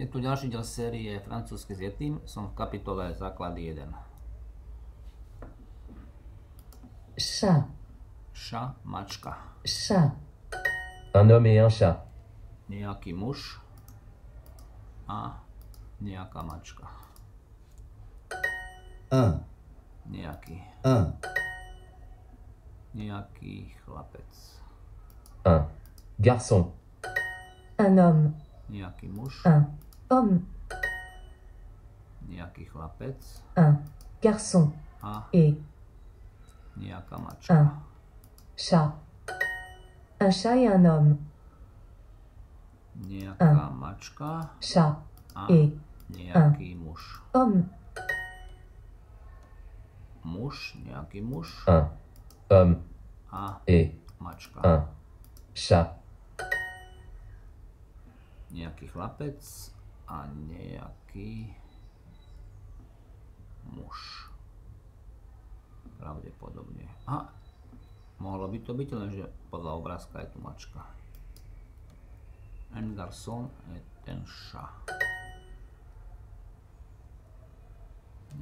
Je tu ďalší diel série Francúzsky s Yetim. Som v kapitole Základy 1. chat, Ša, mačka. chat, Un homme et un chat. Nejaký muž a nejaká mačka. un, Nejaký, un, nejaký chlapec. Un garçon. un homme, Nejaký muž, un homme, nejaký chlapec. Un garçon. A. Et nejaká mačka. un chat. Un chat et un homme, Nejaká mačka. Chat a. et nejaký muž. homme, Muž, nejaký muž. Un. Homme. A. Et mačka. un chat. Nejaký chlapec a nejaký muž. Pravdepodobne. A mohlo by to byť, lenže podľa obrázka je tu mačka. Un garçon et un chat.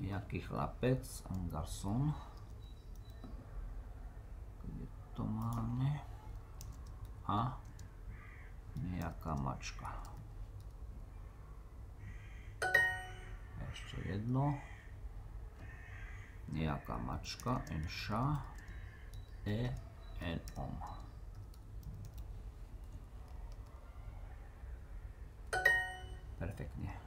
Nejaký chlapec, un garçon. Kde to máme? A nejaká mačka. Jedno. Nejaká mačka, chat et un homme. Perfektne.